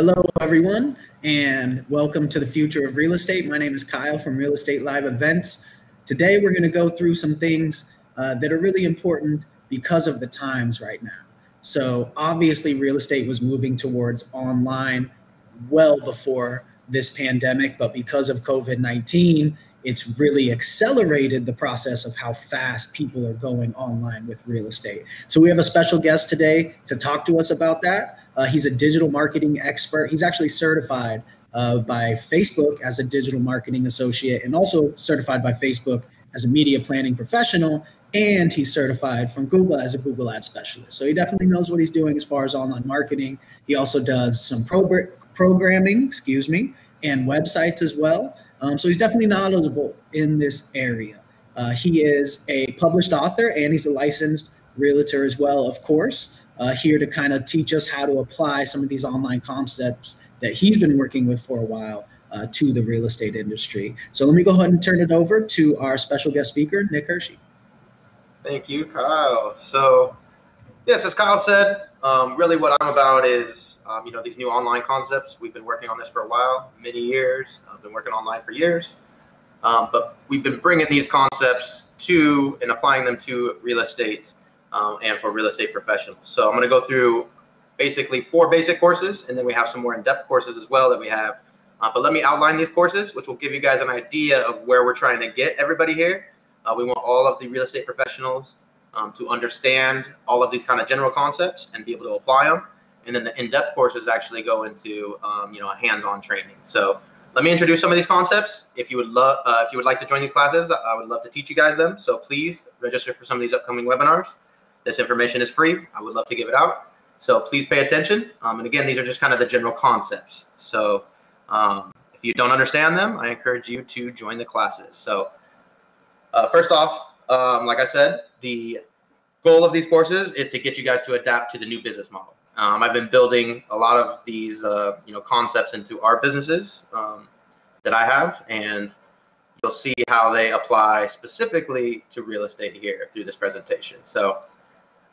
Hello, everyone, and welcome to the future of real estate. My name is Kyle from Real Estate Live Events. Today, we're going to go through some things uh, that are really important because of the times right now. So, obviously, real estate was moving towards online well before this pandemic, but because of COVID 19, it's really accelerated the process of how fast people are going online with real estate. So, we have a special guest today to talk to us about that. Uh, he's a digital marketing expert. He's actually certified uh, by Facebook as a digital marketing associate and also certified by Facebook as a media planning professional. And he's certified from Google as a Google Ad specialist. So he definitely knows what he's doing as far as online marketing. He also does some pro- programming, excuse me, and websites as well. Um, so he's definitely knowledgeable in this area. Uh, he is a published author and he's a licensed realtor as well, of course. Uh, here to kind of teach us how to apply some of these online concepts that he's been working with for a while uh, to the real estate industry. So let me go ahead and turn it over to our special guest speaker, Nick Hiersche. Thank you, Kyle. So, yes, as Kyle said, um, really what I'm about is, um, you know, these new online concepts. We've been working on this for a while, many years. I've been working online for years. Um, but we've been bringing these concepts to and applying them to real estate um, and for real estate professionals. So I'm going to go through basically four basic courses, and then we have some more in-depth courses as well that we have. Uh, but let me outline these courses, which will give you guys an idea of where we're trying to get everybody here. Uh, we want all of the real estate professionals um, to understand all of these kind of general concepts and be able to apply them. And then the in-depth courses actually go into um, you know hands-on training. So let me introduce some of these concepts. If you would love, uh, if you would like to join these classes, I would love to teach you guys them. So please register for some of these upcoming webinars. This information is free. I would love to give it out. So please pay attention. Um, and again, these are just kind of the general concepts. So um, if you don't understand them, I encourage you to join the classes. So uh, first off, um, like I said, the goal of these courses is to get you guys to adapt to the new business model. Um, I've been building a lot of these, uh, you know, concepts into our businesses um, that I have, and you'll see how they apply specifically to real estate here through this presentation. So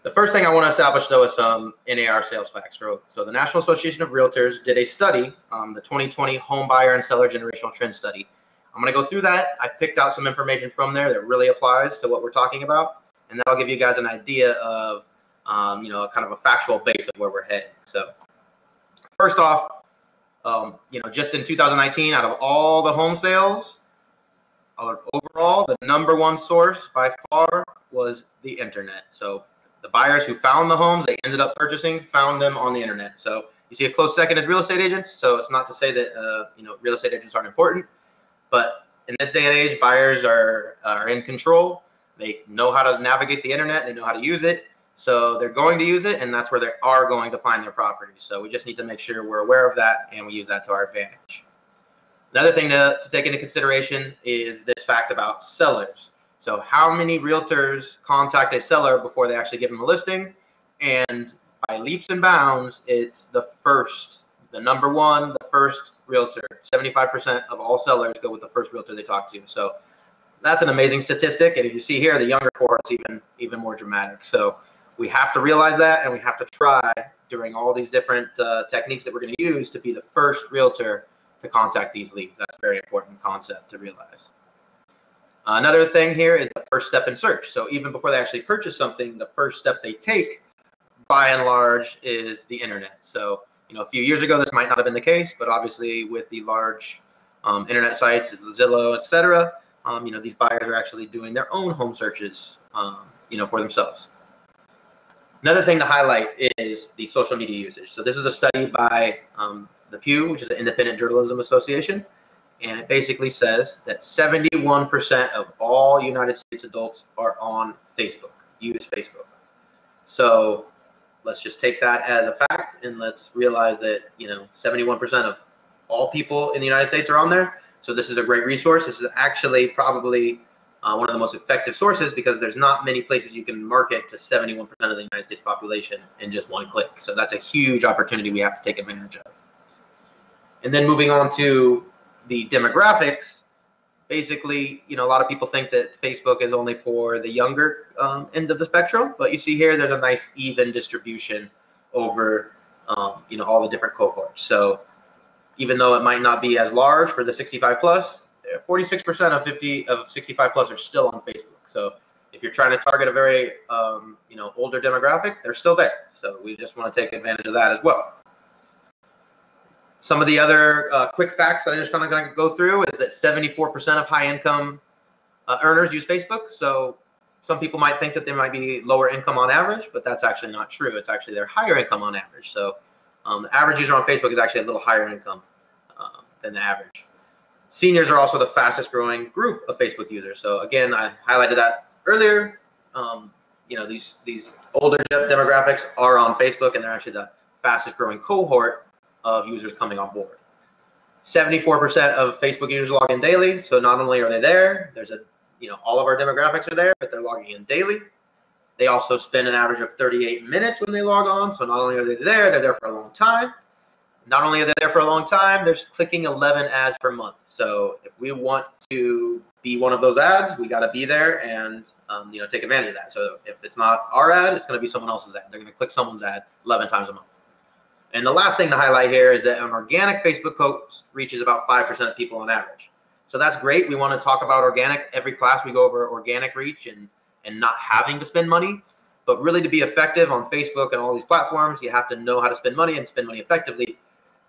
the first thing I want to establish, though, is some NAR sales facts. So the National Association of Realtors did a study, um, the 2020 Home Buyer and Seller Generational Trend Study. I'm going to go through that. I picked out some information from there that really applies to what we're talking about, and that'll give you guys an idea of, um, you know, kind of a factual base of where we're heading. So first off, um, you know, just in 2019, out of all the home sales, overall, the number one source by far was the internet. So the buyers who found the homes they ended up purchasing found them on the internet. So you see a close second is real estate agents. So it's not to say that uh, you know real estate agents aren't important, but in this day and age, buyers are are in control. They know how to navigate the internet. They know how to use it. So they're going to use it, and that's where they are going to find their properties. So we just need to make sure we're aware of that and we use that to our advantage. Another thing to, to take into consideration is this fact about sellers. So how many realtors contact a seller before they actually give them a listing? And by leaps and bounds, it's the first, the number one, the first realtor. 75% of all sellers go with the first realtor they talk to. So that's an amazing statistic. And if you see here, the younger cohort's even even more dramatic. So we have to realize that, and we have to try during all these different uh, techniques that we're going to use to be the first realtor to contact these leads. That's a very important concept to realize. Another thing here is the first step in search. So even before they actually purchase something, the first step they take, by and large, is the internet. So you know, a few years ago, this might not have been the case, but obviously with the large um, internet sites, Zillow, etc., um, you know, these buyers are actually doing their own home searches, um, you know, for themselves. Another thing to highlight is the social media usage. So this is a study by um, the Pew, which is an independent journalism association and it basically says that 71% of all United States adults are on Facebook, use Facebook. So let's just take that as a fact and let's realize that, you know, 71% of all people in the United States are on there. So this is a great resource. This is actually probably uh, one of the most effective sources because there's not many places you can market to 71% of the United States population in just one click. So that's a huge opportunity we have to take advantage of. And then moving on to the demographics, basically, you know, a lot of people think that Facebook is only for the younger um, end of the spectrum, but you see here, there's a nice even distribution over um, you know, all the different cohorts. So even though it might not be as large for the 65 plus, 46% of 50 of 65 plus are still on Facebook. So if you're trying to target a very um, you know older demographic, they're still there. So we just want to take advantage of that as well. Some of the other uh, quick facts that I just kind of going to go through is that 74% of high income uh, earners use Facebook. So some people might think that they might be lower income on average, but that's actually not true. It's actually their higher income on average. So um, the average user on Facebook is actually a little higher income uh, than the average. Seniors are also the fastest growing group of Facebook users. So again, I highlighted that earlier. Um, you know, these these older demographics are on Facebook, and they're actually the fastest growing cohort of users coming on board. 74% of Facebook users log in daily. So not only are they there, there's a you know all of our demographics are there, but they're logging in daily. They also spend an average of 38 minutes when they log on. So not only are they there, they're there for a long time. Not only are they there for a long time, they're clicking 11 ads per month. So if we want to be one of those ads, we got to be there and um, you know take advantage of that. So if it's not our ad, it's going to be someone else's ad. They're going to click someone's ad 11 times a month. And the last thing to highlight here is that an organic Facebook post reaches about 5% of people on average. So that's great. We want to talk about organic. Every class we go over organic reach and and not having to spend money. But really, to be effective on Facebook and all these platforms, you have to know how to spend money and spend money effectively.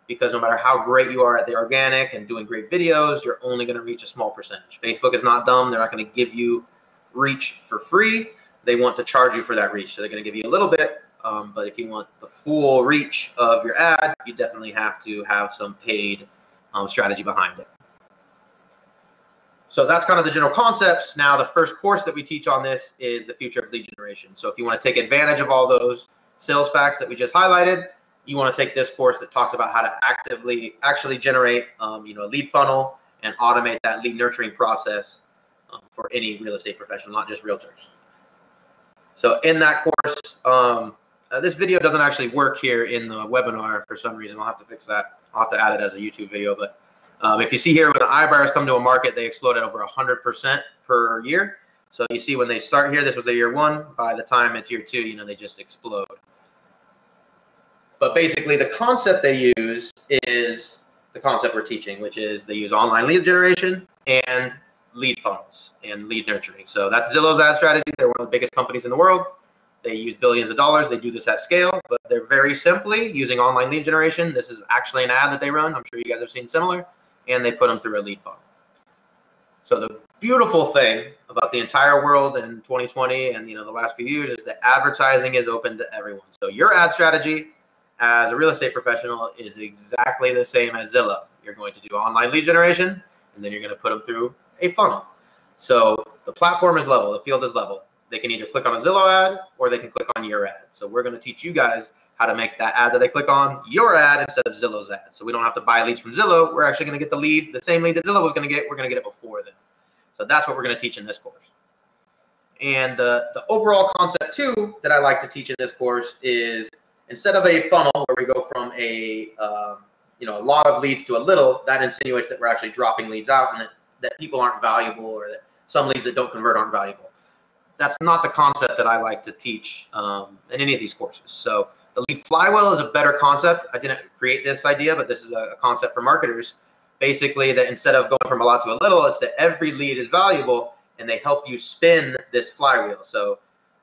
Because no matter how great you are at the organic and doing great videos, you're only going to reach a small percentage. Facebook is not dumb. They're not going to give you reach for free. They want to charge you for that reach. So they're going to give you a little bit. Um, but if you want the full reach of your ad, you definitely have to have some paid um, strategy behind it. So that's kind of the general concepts. Now, the first course that we teach on this is the future of lead generation. So if you want to take advantage of all those sales facts that we just highlighted, you want to take this course that talks about how to actively actually generate, um, you know, a lead funnel and automate that lead nurturing process um, for any real estate professional, not just realtors. So in that course, um, uh, this video doesn't actually work here in the webinar for some reason. I'll have to fix that. I'll have to add it as a YouTube video, but um, if you see here, when the iBuyers come to a market, they explode at over 100% per year. So you see when they start here, this was a year one. By the time it's year two, you know, they just explode. But basically, the concept they use is the concept we're teaching, which is they use online lead generation and lead funnels and lead nurturing. So that's Zillow's ad strategy. They're one of the biggest companies in the world. They use billions of dollars. They do this at scale, but they're very simply using online lead generation. This is actually an ad that they run. I'm sure you guys have seen similar and they put them through a lead funnel. So the beautiful thing about the entire world in 2020 and you know the last few years is that advertising is open to everyone. So your ad strategy as a real estate professional is exactly the same as Zillow. You're going to do online lead generation and then you're going to put them through a funnel. So the platform is level, the field is level. They can either click on a Zillow ad or they can click on your ad. So we're going to teach you guys how to make that ad that they click on your ad instead of Zillow's ad. So we don't have to buy leads from Zillow. We're actually going to get the lead, the same lead that Zillow was going to get. We're going to get it before them. So that's what we're going to teach in this course. And the, the overall concept too that I like to teach in this course is instead of a funnel where we go from a um, you know a lot of leads to a little, that insinuates that we're actually dropping leads out and that, that people aren't valuable or that some leads that don't convert aren't valuable. That's not the concept that I like to teach um, in any of these courses. So the lead flywheel is a better concept. I didn't create this idea, but this is a concept for marketers. Basically, that instead of going from a lot to a little, it's that every lead is valuable and they help you spin this flywheel. So,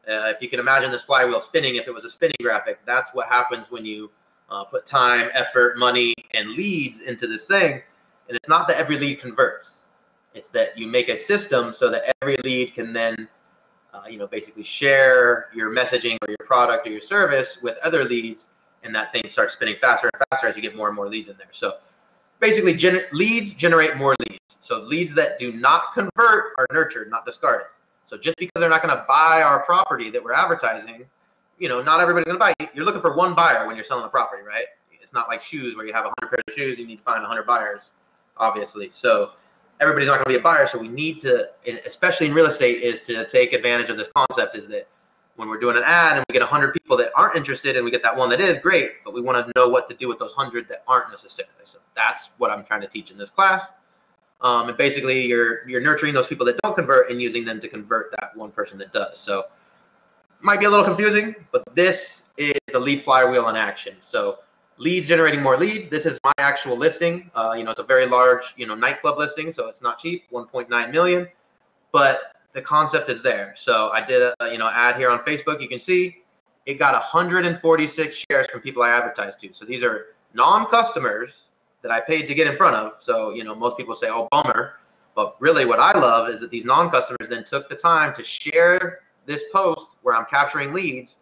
uh, if you can imagine this flywheel spinning, if it was a spinning graphic, that's what happens when you uh, put time, effort, money, and leads into this thing. And it's not that every lead converts, it's that you make a system so that every lead can then uh, you know, basically share your messaging or your product or your service with other leads, and that thing starts spinning faster and faster as you get more and more leads in there. So basically, gen- leads generate more leads. So leads that do not convert are nurtured, not discarded. So just because they're not going to buy our property that we're advertising, you know, not everybody's going to buy. You're looking for one buyer when you're selling a property, right? It's not like shoes where you have 100 pairs of shoes, you need to find 100 buyers, obviously. So everybody's not going to be a buyer. So we need to, especially in real estate, is to take advantage of this concept. Is that when we're doing an ad and we get 100 people that aren't interested and we get that one that is great, but we want to know what to do with those 100 that aren't necessarily. So that's what I'm trying to teach in this class. Um, and basically, you're you're nurturing those people that don't convert and using them to convert that one person that does. So might be a little confusing, but this is the lead flywheel in action. So leads generating more leads. This is my actual listing. Uh, you know, it's a very large, you know, nightclub listing, so it's not cheap, 1.9 million, but the concept is there. So I did a, you know, ad here on Facebook. You can see it got 146 shares from people I advertised to. So these are non-customers that I paid to get in front of. So, you know, most people say, oh, bummer. But really what I love is that these non-customers then took the time to share this post where I'm capturing leads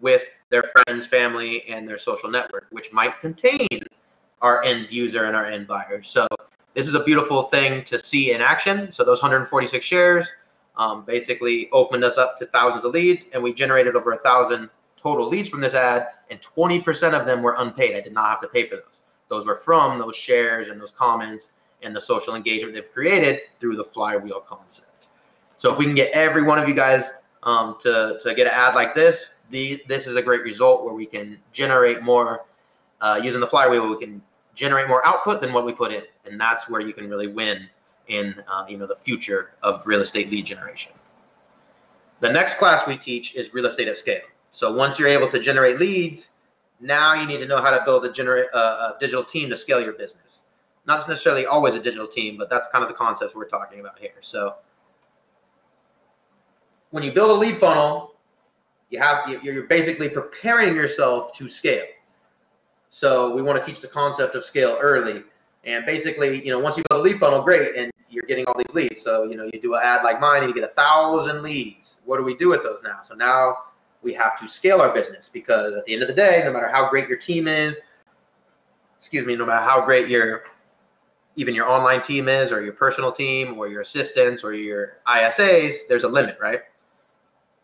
with their friends, family, and their social network, which might contain our end user and our end buyer. So this is a beautiful thing to see in action. So those 146 shares um, basically opened us up to thousands of leads, and we generated over a thousand total leads from this ad, and 20% of them were unpaid. I did not have to pay for those. Those were from those shares and those comments and the social engagement they've created through the flywheel concept. So if we can get every one of you guys um, to, to get an ad like this, the, this is a great result where we can generate more uh, using the flywheel. We can generate more output than what we put in, and that's where you can really win in uh, you know the future of real estate lead generation. The next class we teach is real estate at scale. So once you're able to generate leads, now you need to know how to build a, generate, uh, a digital team to scale your business. Not necessarily always a digital team, but that's kind of the concepts we're talking about here. So when you build a lead funnel, you have you're basically preparing yourself to scale. So we want to teach the concept of scale early. And basically, you know, once you build a lead funnel, great, and you're getting all these leads. So, you know, you do an ad like mine and you get a thousand leads. What do we do with those now? So now we have to scale our business because at the end of the day, no matter how great your team is, excuse me, no matter how great your even your online team is or your personal team or your assistants or your ISAs, there's a limit, right?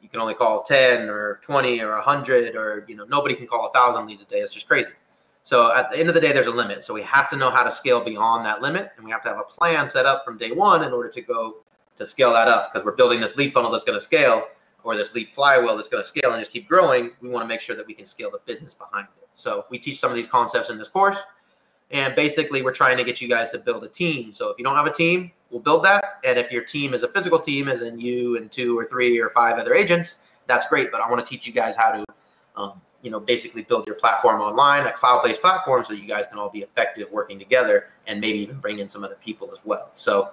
You can only call 10 or 20 or 100 or, you know, nobody can call a 1,000 leads a day. It's just crazy. So at the end of the day, there's a limit. So we have to know how to scale beyond that limit. And we have to have a plan set up from day one in order to go to scale that up because we're building this lead funnel that's going to scale or this lead flywheel that's going to scale and just keep growing. We want to make sure that we can scale the business behind it. So we teach some of these concepts in this course. And basically, we're trying to get you guys to build a team. So if you don't have a team, we'll build that. And if your team is a physical team, as in you and two or three or five other agents, that's great. But I want to teach you guys how to, um, you know, basically build your platform online, a cloud-based platform, so you guys can all be effective working together, and maybe even bring in some other people as well. So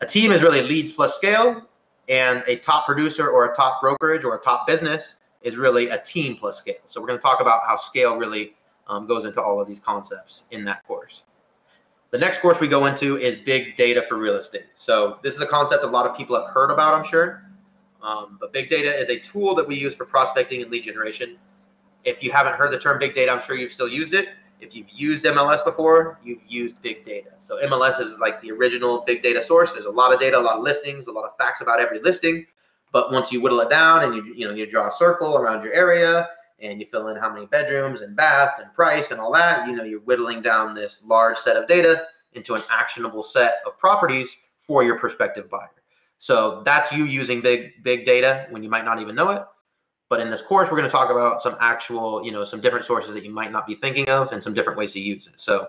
a team is really leads plus scale, and a top producer or a top brokerage or a top business is really a team plus scale. So we're going to talk about how scale really um, goes into all of these concepts in that course. The next course we go into is big data for real estate. So this is a concept a lot of people have heard about, I'm sure. Um, but big data is a tool that we use for prospecting and lead generation. If you haven't heard the term big data, I'm sure you've still used it. If you've used MLS before, you've used big data. So MLS is like the original big data source. There's a lot of data, a lot of listings, a lot of facts about every listing. But once you whittle it down and you you know you draw a circle around your area and you fill in how many bedrooms and bath and price and all that, you know, you're whittling down this large set of data into an actionable set of properties for your prospective buyer. So that's you using big big data when you might not even know it. But in this course, we're going to talk about some actual, you know, some different sources that you might not be thinking of and some different ways to use it. So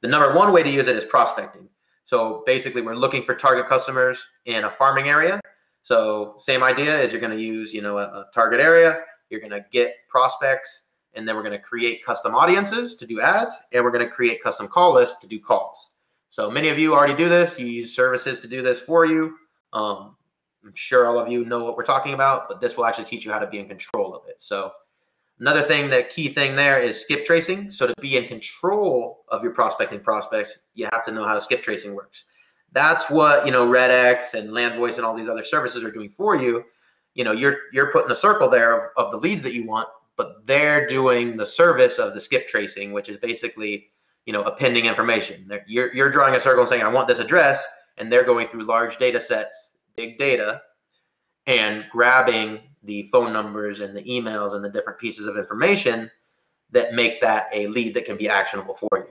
the number one way to use it is prospecting. So basically, we're looking for target customers in a farming area. So same idea is you're going to use, you know, a, a target area you're going to get prospects, and then we're going to create custom audiences to do ads, and we're going to create custom call lists to do calls. So many of you already do this. You use services to do this for you. Um, I'm sure all of you know what we're talking about, but this will actually teach you how to be in control of it. So another thing, that key thing there is skip tracing. So to be in control of your prospecting prospects, you have to know how to skip tracing works. That's what you know REDX and Landvoice and all these other services are doing for you you know you're you're putting a circle there of, of the leads that you want but they're doing the service of the skip tracing which is basically you know appending information. You're, you're drawing a circle saying i want this address and they're going through large data sets big data and grabbing the phone numbers and the emails and the different pieces of information that make that a lead that can be actionable for you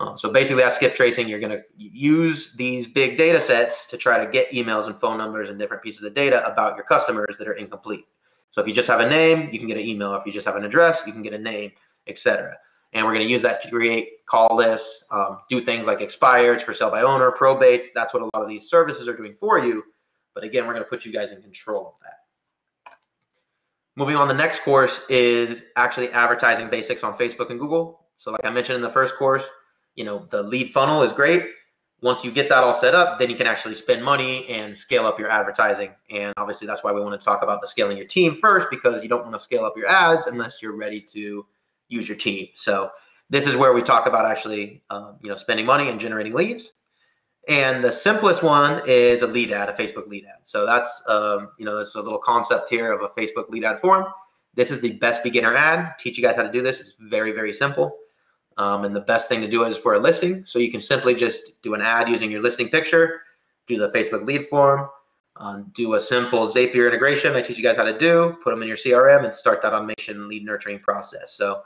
uh, so basically, that skip tracing, you're going to use these big data sets to try to get emails and phone numbers and different pieces of data about your customers that are incomplete. So if you just have a name, you can get an email. If you just have an address, you can get a name, etc. And we're going to use that to create call lists, um, do things like expireds for sell by owner, probate. That's what a lot of these services are doing for you. But again, we're going to put you guys in control of that. Moving on, the next course is actually advertising basics on Facebook and Google. So, like I mentioned in the first course, you know, the lead funnel is great. Once you get that all set up, then you can actually spend money and scale up your advertising. And obviously, that's why we want to talk about the scaling your team first, because you don't want to scale up your ads unless you're ready to use your team. So, this is where we talk about actually, um, you know, spending money and generating leads. And the simplest one is a lead ad, a Facebook lead ad. So that's um, you know, there's a little concept here of a Facebook lead ad form. This is the best beginner ad. Teach you guys how to do this. It's very, very simple. Um, and the best thing to do is for a listing. So you can simply just do an ad using your listing picture, do the Facebook lead form, um, do a simple Zapier integration. I teach you guys how to do, put them in your CRM and start that automation lead nurturing process. So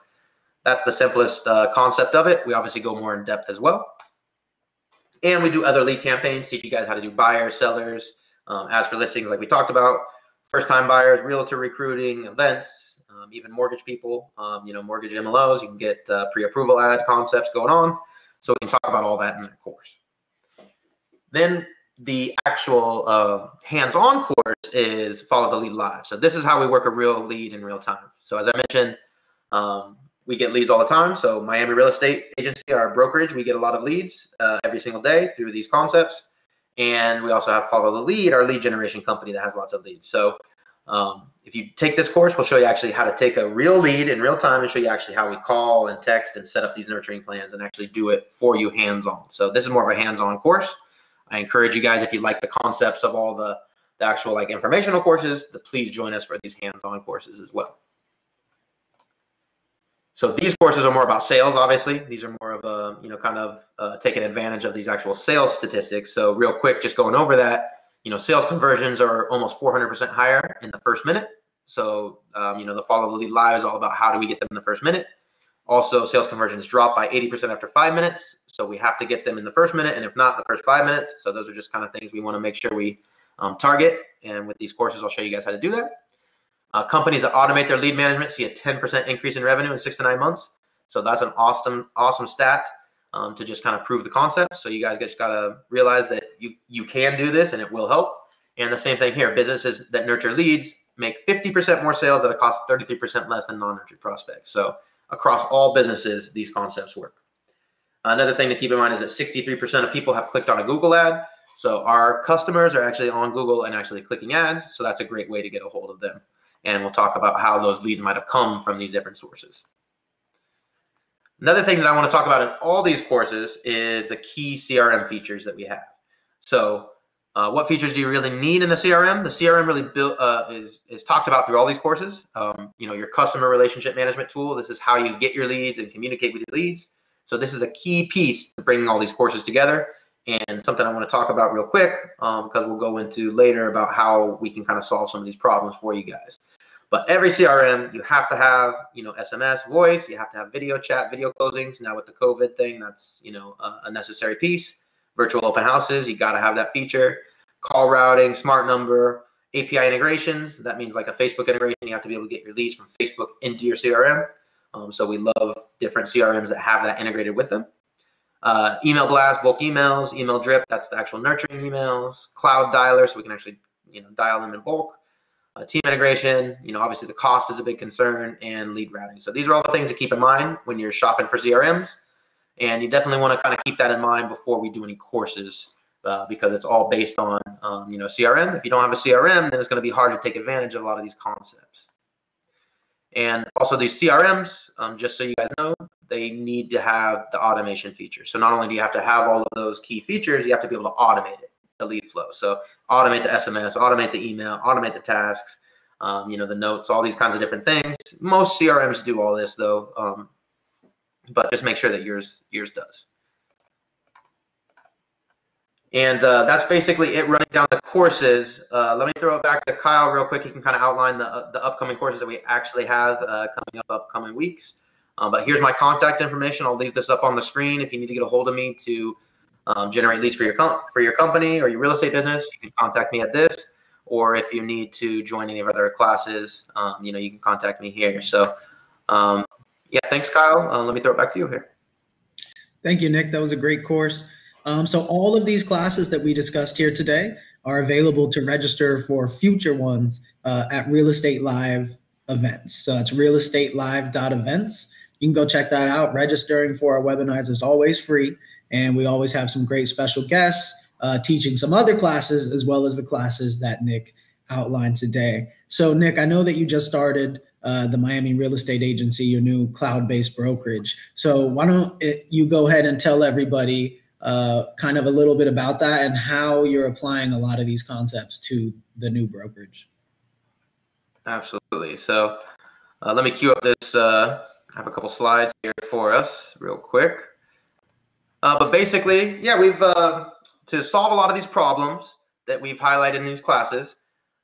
that's the simplest uh, concept of it. We obviously go more in depth as well. And we do other lead campaigns, teach you guys how to do buyers, sellers, um, as for listings, like we talked about, first time buyers, realtor recruiting, events, um, even mortgage people, um, you know, mortgage MLOs. You can get uh, pre approval ad concepts going on. So we can talk about all that in that course. Then the actual uh, hands on course is follow the lead live. So this is how we work a real lead in real time. So as I mentioned, um, we get leads all the time. So Miami Real Estate Agency, our brokerage, we get a lot of leads uh, every single day through these concepts. And we also have Follow the Lead, our lead generation company that has lots of leads. So um, if you take this course, we'll show you actually how to take a real lead in real time and show you actually how we call and text and set up these nurturing plans and actually do it for you hands-on. So this is more of a hands-on course. I encourage you guys, if you like the concepts of all the, the actual like informational courses, to please join us for these hands-on courses as well. So these courses are more about sales. Obviously, these are more of a you know kind of uh, taking advantage of these actual sales statistics. So real quick, just going over that. You know, sales conversions are almost 400% higher in the first minute. So um, you know, the follow the lead live is all about how do we get them in the first minute. Also, sales conversions drop by 80% after five minutes. So we have to get them in the first minute, and if not, the first five minutes. So those are just kind of things we want to make sure we um, target. And with these courses, I'll show you guys how to do that. Uh, companies that automate their lead management see a 10% increase in revenue in six to nine months. So that's an awesome, awesome stat um, to just kind of prove the concept. So you guys just got to realize that you you can do this and it will help. And the same thing here: businesses that nurture leads make 50% more sales at a cost 33% less than non-nurtured prospects. So across all businesses, these concepts work. Another thing to keep in mind is that 63% of people have clicked on a Google ad. So our customers are actually on Google and actually clicking ads. So that's a great way to get a hold of them and we'll talk about how those leads might have come from these different sources. Another thing that I want to talk about in all these courses is the key CRM features that we have. So, uh, what features do you really need in a CRM? The CRM really built uh, is is talked about through all these courses. Um, you know, your customer relationship management tool. This is how you get your leads and communicate with your leads. So this is a key piece to bringing all these courses together, and something I want to talk about real quick because um, we'll go into later about how we can kind of solve some of these problems for you guys. But every CRM, you have to have, you know, SMS, voice. You have to have video chat, video closings. Now with the COVID thing, that's you know a, a necessary piece. Virtual open houses, you got to have that feature. Call routing, smart number, API integrations. That means like a Facebook integration. You have to be able to get your leads from Facebook into your CRM. Um, so we love different CRMs that have that integrated with them. Uh, email blast, bulk emails, email drip. That's the actual nurturing emails. Cloud dialer, so we can actually you know dial them in bulk uh, team integration, you know, obviously the cost is a big concern and lead routing. So these are all the things to keep in mind when you're shopping for CRMs. And you definitely want to kind of keep that in mind before we do any courses uh, because it's all based on, um, you know, CRM. If you don't have a CRM, then it's going to be hard to take advantage of a lot of these concepts. And also these CRMs, um, just so you guys know, they need to have the automation feature. So not only do you have to have all of those key features, you have to be able to automate it the lead flow. So automate the SMS, automate the email, automate the tasks, um, you know, the notes, all these kinds of different things. Most CRMs do all this though, um, but just make sure that yours yours does. And uh, that's basically it running down the courses. Uh, let me throw it back to Kyle real quick. He can kind of outline the, uh, the upcoming courses that we actually have uh, coming up upcoming weeks. Uh, but here's my contact information. I'll leave this up on the screen if you need to get a hold of me to um, generate leads for your for your company or your real estate business, you can contact me at this. Or if you need to join any of our other classes, um, you know, you can contact me here. So, um, yeah, thanks, Kyle. Uh, let me throw it back to you here. Thank you, Nick. That was a great course. Um, so all of these classes that we discussed here today are available to register for future ones uh, at Real Estate Live events. So that's realestatelive.events. You can go check that out. Registering for our webinars is always free, and we always have some great special guests uh, teaching some other classes as well as the classes that Nick outlined today. So, Nick, I know that you just started uh, the Miami Real Estate Agency, your new cloud based brokerage. So, why don't you go ahead and tell everybody uh, kind of a little bit about that and how you're applying a lot of these concepts to the new brokerage? Absolutely. So, uh, let me cue up this. Uh, I have a couple slides here for us, real quick. Uh, but basically, yeah, we've uh, to solve a lot of these problems that we've highlighted in these classes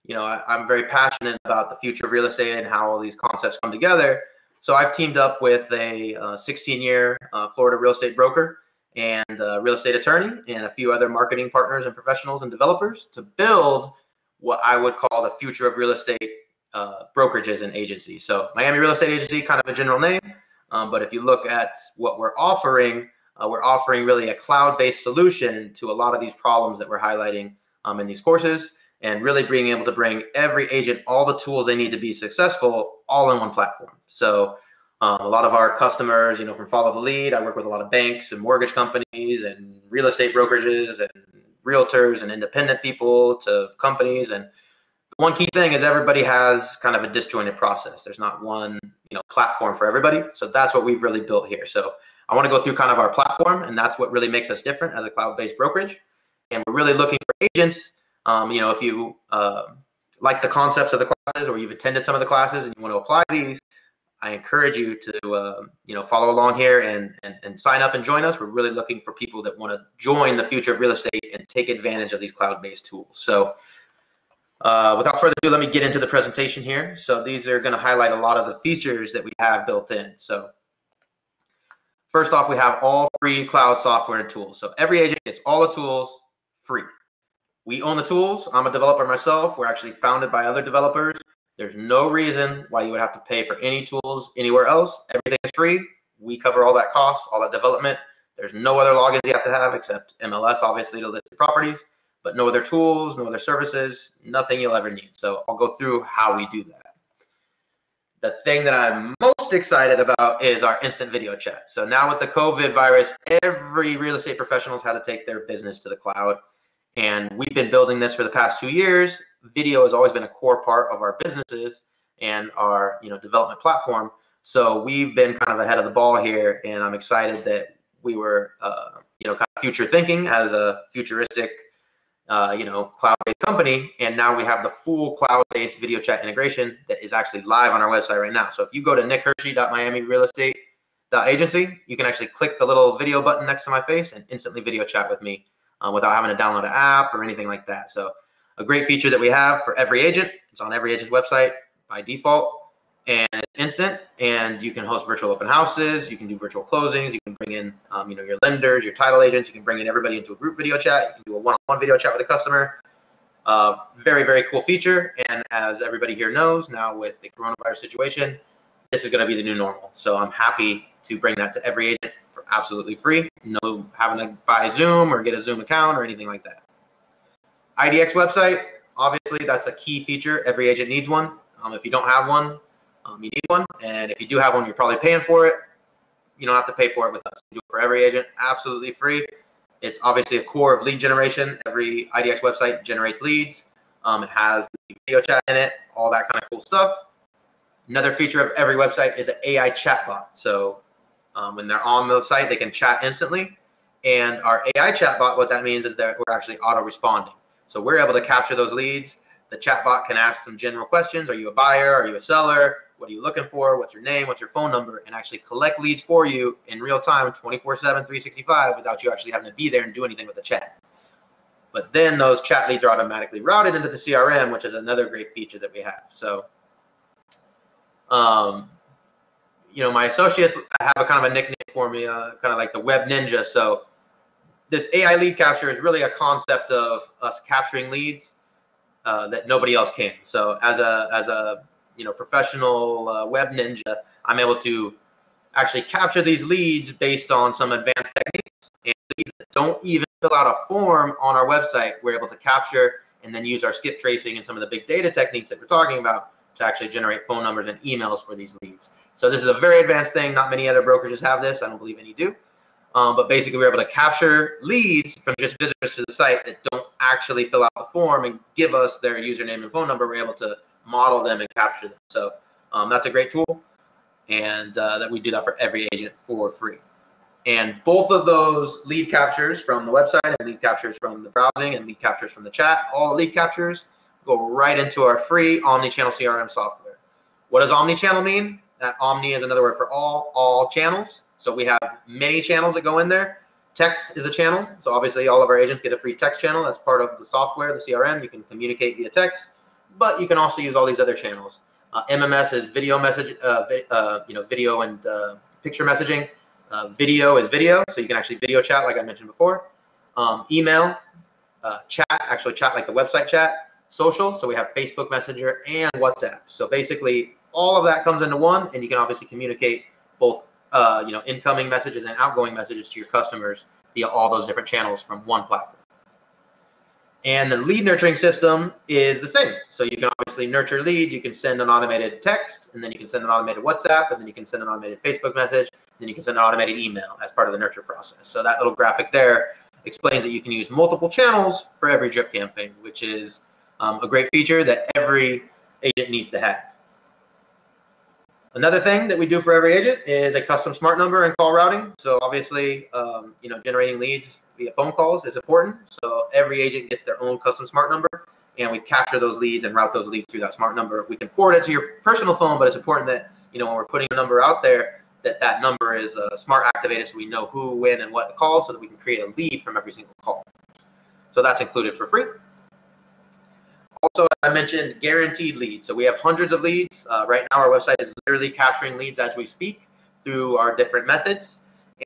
you know, I, am very passionate about the future of real estate and how all these concepts come together. So I've teamed up with a 16 uh, year uh, Florida real estate broker and real estate attorney and a few other marketing partners and professionals and developers to build what I would call the future of real estate uh, brokerages and agencies. So Miami Real Estate Agency, kind of a general name, um, but if you look at what we're offering, uh, we're offering really a cloud-based solution to a lot of these problems that we're highlighting um, in these courses and really being able to bring every agent all the tools they need to be successful all in one platform. So um, a lot of our customers, you know, from Follow the Lead, I work with a lot of banks and mortgage companies and real estate brokerages and realtors and independent people to companies. And one key thing is everybody has kind of a disjointed process. There's not one, you know, platform for everybody. So that's what we've really built here. So I want to go through kind of our platform, and that's what really makes us different as a cloud-based brokerage. And we're really looking for agents um, you know, if you uh, like the concepts of the classes or you've attended some of the classes and you want to apply these, I encourage you to uh, you know follow along here and, and and sign up and join us. We're really looking for people that want to join the future of real estate and take advantage of these cloud-based tools. So, uh, without further ado, let me get into the presentation here. So these are going to highlight a lot of the features that we have built in. So first off, we have all free cloud software and tools. So every agent gets all the tools free. We own the tools. I'm a developer myself. We're actually founded by other developers. There's no reason why you would have to pay for any tools anywhere else. Everything is free. We cover all that cost, all that development. There's no other logins you have to have except MLS, obviously, to list properties, but no other tools, no other services, nothing you'll ever need. So I'll go through how we do that. The thing that I'm most excited about is our instant video chat. So now with the COVID virus, every real estate professional's had to take their business to the cloud. And we've been building this for the past two years. Video has always been a core part of our businesses and our you know development platform. So we've been kind of ahead of the ball here, and I'm excited that we were uh, you know kind of future thinking as a futuristic uh, you know cloud-based company, and now we have the full cloud-based video chat integration that is actually live on our website right now. So if you go to nickhiersche.miamirealestate.agency, you can actually click the little video button next to my face and instantly video chat with me um, without having to download an app or anything like that. So a great feature that we have for every agent. It's on every agent website by default and it's instant and you can host virtual open houses you can do virtual closings you can bring in um, you know your lenders your title agents you can bring in everybody into a group video chat you can do a one-on-one video chat with a customer uh, very very cool feature and as everybody here knows now with the coronavirus situation this is going to be the new normal so i'm happy to bring that to every agent for absolutely free. No having to buy Zoom or get a Zoom account or anything like that. IDX website, obviously, that's a key feature. Every agent needs one. Um, if you don't have one, um, you need one. And if you do have one, you're probably paying for it. You don't have to pay for it with us. We do it for every agent, absolutely free. It's obviously a core of lead generation. Every IDX website generates leads. Um, it has video chat in it, all that kind of cool stuff. Another feature of every website is an AI chatbot. So um, when they're on the site, they can chat instantly. And our AI chatbot, what that means is that we're actually auto responding. So we're able to capture those leads. The chatbot can ask some general questions. Are you a buyer? Are you a seller? What are you looking for? What's your name? What's your phone number? And actually collect leads for you in real time, 24 7, 365, without you actually having to be there and do anything with the chat. But then those chat leads are automatically routed into the CRM, which is another great feature that we have. So, um, you know, my associates have a kind of a nickname for me, uh, kind of like the web ninja. So this AI lead capture is really a concept of us capturing leads uh, that nobody else can. So as a as a you know professional uh, web ninja, I'm able to actually capture these leads based on some advanced techniques and leads that don't even fill out a form on our website. We're able to capture and then use our skip tracing and some of the big data techniques that we're talking about to actually generate phone numbers and emails for these leads. So this is a very advanced thing. Not many other brokerages have this. I don't believe any do. Um, but basically, we're able to capture leads from just visitors to the site that don't actually fill out the form and give us their username and phone number. We're able to model them and capture them. So um, that's a great tool, and uh, that we do that for every agent for free. And both of those lead captures from the website and lead captures from the browsing and lead captures from the chat, all lead captures go right into our free omni-channel CRM software. What does omni-channel mean? That omni is another word for all, all channels. So we have many channels that go in there. Text is a channel. So obviously all of our agents get a free text channel. That's part of the software, the CRM. You can communicate via text, but you can also use all these other channels. Uh, MMS is video message, uh, uh, you know, video and uh, picture messaging. Uh, video is video, so you can actually video chat, like I mentioned before. Um, email, chat, actually chat like the website chat. Social, so we have Facebook Messenger and WhatsApp. So basically, all of that comes into one, and you can obviously communicate both you know, incoming messages and outgoing messages to your customers via all those different channels from one platform. And the lead nurturing system is the same. So you can obviously nurture leads. You can send an automated text, and then you can send an automated WhatsApp, and then you can send an automated Facebook message, then you can send an automated email as part of the nurture process. So that little graphic there explains that you can use multiple channels for every drip campaign, which is um, a great feature that every agent needs to have. Another thing that we do for every agent is a custom smart number and call routing. So obviously, um, you know, generating leads via phone calls is important. So every agent gets their own custom smart number, and we capture those leads and route those leads through that smart number. We can forward it to your personal phone, but it's important that you know when we're putting a number out there, that that number is uh, smart activated, so we know who, when, and what to call, so that we can create a lead from every single call. So that's included for free. Also, I mentioned guaranteed leads. So we have hundreds of leads. Uh, right now, our website is literally capturing leads as we speak through our different methods,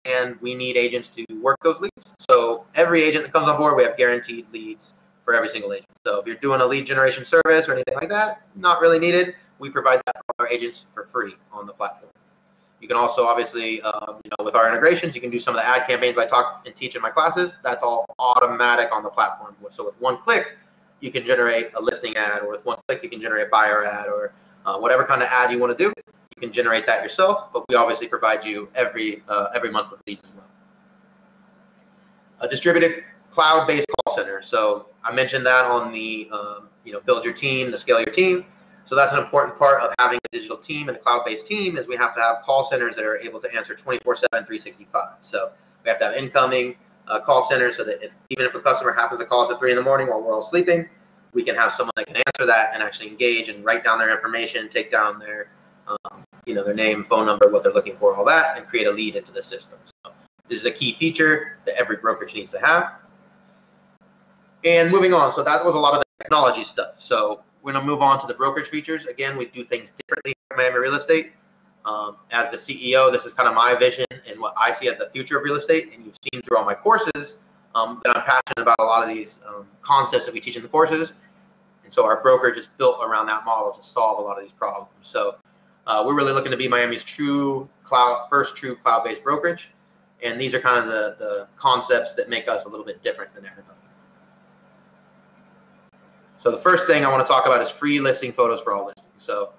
and we need agents to work those leads. So every agent that comes on board, we have guaranteed leads for every single agent. So if you're doing a lead generation service or anything like that, not really needed. We provide that for our agents for free on the platform. You can also obviously, um, you know, with our integrations, you can do some of the ad campaigns I talk and teach in my classes. That's all automatic on the platform. So with one click, you can generate a listing ad, or with one click, you can generate a buyer ad, or uh, whatever kind of ad you want to do. Can generate that yourself, but we obviously provide you every uh, every month with leads as well. A distributed cloud-based call center. So I mentioned that on the um, you know build your team, the scale your team. So that's an important part of having a digital team and a cloud-based team is we have to have call centers that are able to answer 24/7, 365. So we have to have incoming uh, call centers so that if even if a customer happens to call us at three in the morning while we're all sleeping, we can have someone that can answer that and actually engage and write down their information, take down their um, you know their name, phone number, what they're looking for, all that, and create a lead into the system. So this is a key feature that every brokerage needs to have. And moving on, so that was a lot of the technology stuff. So we're gonna move on to the brokerage features. Again, we do things differently at Miami Real Estate. Um, as the CEO, this is kind of my vision and what I see as the future of real estate. And you've seen through all my courses um, that I'm passionate about a lot of these um, concepts that we teach in the courses. And so our brokerage is built around that model to solve a lot of these problems. So uh, we're really looking to be Miami's true cloud, first true cloud-based brokerage. And these are kind of the, the concepts that make us a little bit different than everybody. So the first thing I want to talk about is free listing photos for all listings. So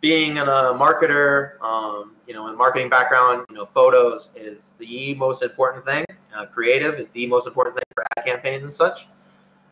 being a marketer, um, you know, in marketing background, you know, photos is the most important thing. Uh, creative is the most important thing for ad campaigns and such.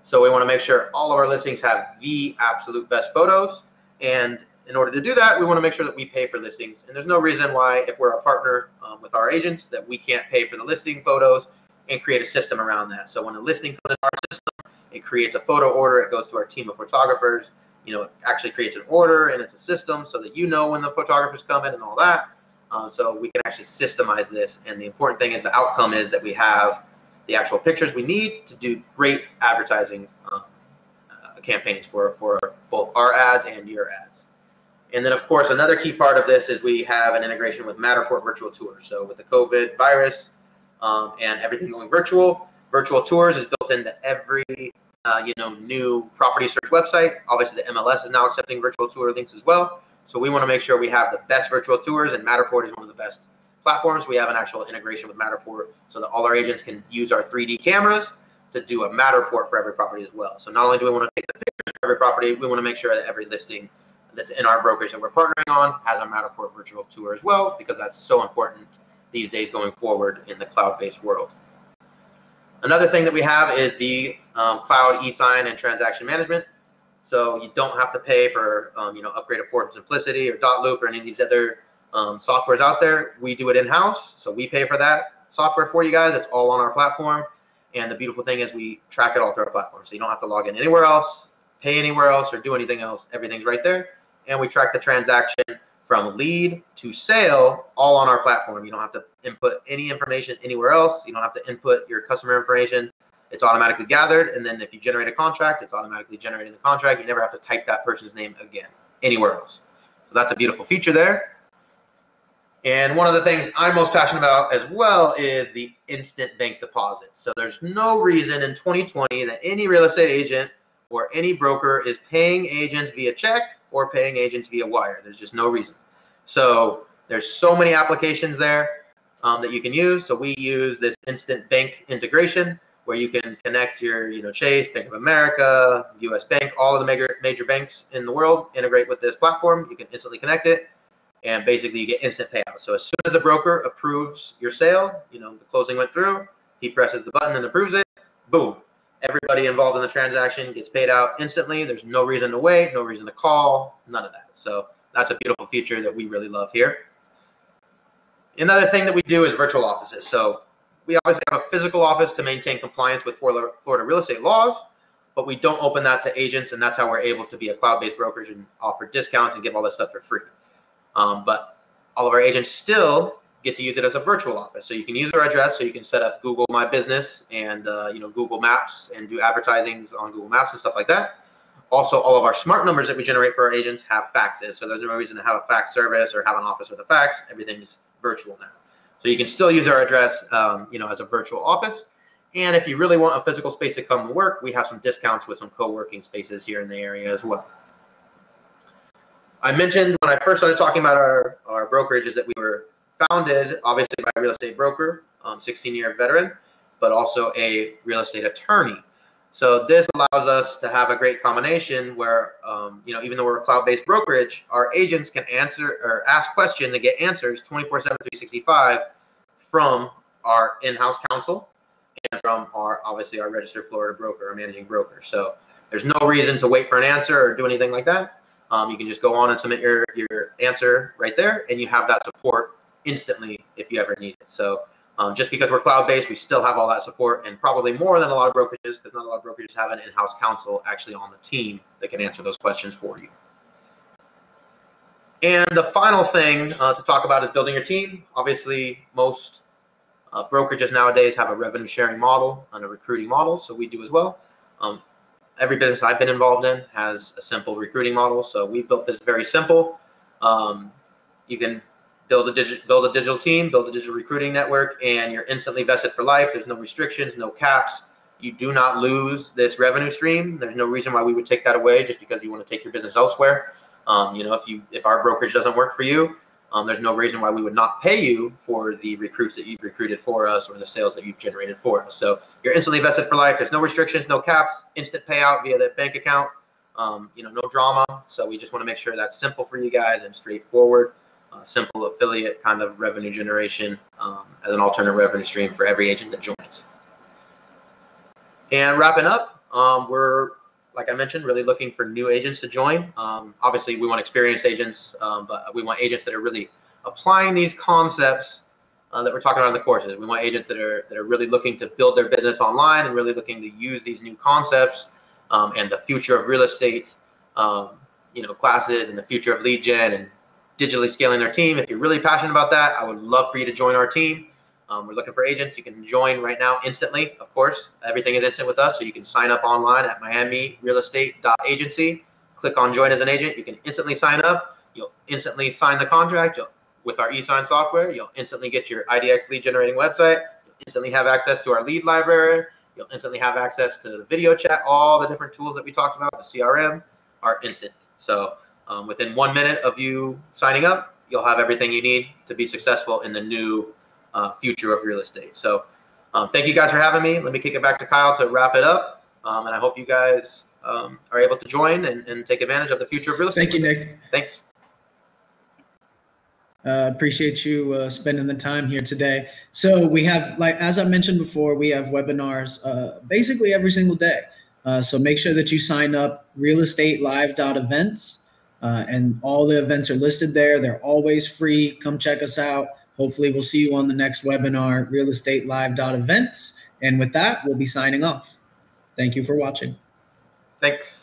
So we want to make sure all of our listings have the absolute best photos. And in order to do that, we want to make sure that we pay for listings. And there's no reason why, if we're a partner um, with our agents, that we can't pay for the listing photos and create a system around that. So when a listing comes in our system, it creates a photo order. It goes to our team of photographers. You know, it actually creates an order and it's a system so that you know when the photographers come in and all that. Uh, so we can actually systemize this. And the important thing is the outcome is that we have the actual pictures we need to do great advertising um, uh, campaigns for, for both our ads and your ads. And then, of course, another key part of this is we have an integration with Matterport Virtual Tours. So with the COVID virus um, and everything going virtual, virtual tours is built into every uh, you know new property search website. Obviously, the MLS is now accepting virtual tour links as well. So we want to make sure we have the best virtual tours, and Matterport is one of the best platforms. We have an actual integration with Matterport so that all our agents can use our 3D cameras to do a Matterport for every property as well. So not only do we want to take the pictures for every property, we want to make sure that every listing that's in our brokerage that we're partnering on has a Matterport virtual tour as well because that's so important these days going forward in the cloud-based world. Another thing that we have is the um, cloud e-sign and transaction management. So you don't have to pay for um, you know upgrade of Form Simplicity or Dotloop or any of these other um, softwares out there. We do it in house, so we pay for that software for you guys. It's all on our platform. And the beautiful thing is we track it all through our platform, so you don't have to log in anywhere else, pay anywhere else, or do anything else. Everything's right there, and we track the transaction from lead to sale all on our platform. You don't have to input any information anywhere else. You don't have to input your customer information. It's automatically gathered. And then if you generate a contract, it's automatically generating the contract. You never have to type that person's name again anywhere else. So that's a beautiful feature there. And one of the things I'm most passionate about as well is the instant bank deposit. So there's no reason in 2020 that any real estate agent or any broker is paying agents via check or paying agents via wire. There's just no reason. So there's so many applications there um, that you can use. So we use this instant bank integration where you can connect your, you know, Chase, Bank of America, U.S. Bank, all of the major major banks in the world integrate with this platform. You can instantly connect it, and basically you get instant payout. So as soon as the broker approves your sale, you know, the closing went through, he presses the button and approves it. Boom, everybody involved in the transaction gets paid out instantly. There's no reason to wait, no reason to call, none of that. So that's a beautiful feature that we really love here. Another thing that we do is virtual offices. So we obviously have a physical office to maintain compliance with Florida real estate laws, but we don't open that to agents, and that's how we're able to be a cloud-based brokerage and offer discounts and give all that stuff for free. Um, but all of our agents still get to use it as a virtual office. So you can use our address, so you can set up Google My Business and uh, you know Google Maps and do advertisings on Google Maps and stuff like that. Also, all of our smart numbers that we generate for our agents have faxes, so there's no reason to have a fax service or have an office with a fax. Everything is virtual now. So you can still use our address, um, you know, as a virtual office. And if you really want a physical space to come work, we have some discounts with some co-working spaces here in the area as well. I mentioned when I first started talking about our, our brokerages that we were founded, obviously, by a real estate broker, 16-year um, veteran, but also a real estate attorney. So this allows us to have a great combination where, um, you know, even though we're a cloud-based brokerage, our agents can answer or ask questions and get answers 24/7, 365 from our in-house counsel and from our obviously our registered Florida broker, our managing broker. So there's no reason to wait for an answer or do anything like that. Um, you can just go on and submit your your answer right there, and you have that support instantly if you ever need it. So um, just because we're cloud based, we still have all that support and probably more than a lot of brokerages because not a lot of brokerages have an in house counsel actually on the team that can answer those questions for you. And the final thing uh, to talk about is building your team. Obviously, most uh, brokerages nowadays have a revenue sharing model and a recruiting model, so we do as well. Um, every business I've been involved in has a simple recruiting model, so we've built this very simple. Um, you can build a digital build a digital team, build a digital recruiting network, and you're instantly vested for life. There's no restrictions, no caps. You do not lose this revenue stream. There's no reason why we would take that away just because you want to take your business elsewhere. Um, you know, if you if our brokerage doesn't work for you, um, there's no reason why we would not pay you for the recruits that you've recruited for us or the sales that you've generated for us. So you're instantly vested for life. There's no restrictions, no caps, instant payout via the bank account. Um, you know, no drama. So we just want to make sure that's simple for you guys and straightforward uh, simple affiliate kind of revenue generation um, as an alternate revenue stream for every agent that joins. And wrapping up, um, we're like I mentioned, really looking for new agents to join. Um, obviously, we want experienced agents, um, but we want agents that are really applying these concepts uh, that we're talking about in the courses. We want agents that are that are really looking to build their business online and really looking to use these new concepts um, and the future of real estate, um, you know, classes and the future of lead gen and digitally scaling their team. If you're really passionate about that, I would love for you to join our team. Um, we're looking for agents. You can join right now instantly, of course. Everything is instant with us, so you can sign up online at miamirealestate.agency. Click on join as an agent. You can instantly sign up. You'll instantly sign the contract You'll, with our e-sign software. You'll instantly get your IDX lead generating website. You'll instantly have access to our lead library. You'll instantly have access to the video chat. All the different tools that we talked about, the CRM, are instant. So um, within one minute of you signing up, you'll have everything you need to be successful in the new uh, future of real estate. So, um, thank you guys for having me. Let me kick it back to Kyle to wrap it up. Um, and I hope you guys um, are able to join and, and take advantage of the future of real estate. Thank you, Nick. Thanks. Uh, appreciate you uh, spending the time here today. So we have, like as I mentioned before, we have webinars uh, basically every single day. Uh, so make sure that you sign up realestatelive.events, uh, and all the events are listed there. They're always free. Come check us out. Hopefully, we'll see you on the next webinar, realestatelive.events. And with that, we'll be signing off. Thank you for watching. Thanks.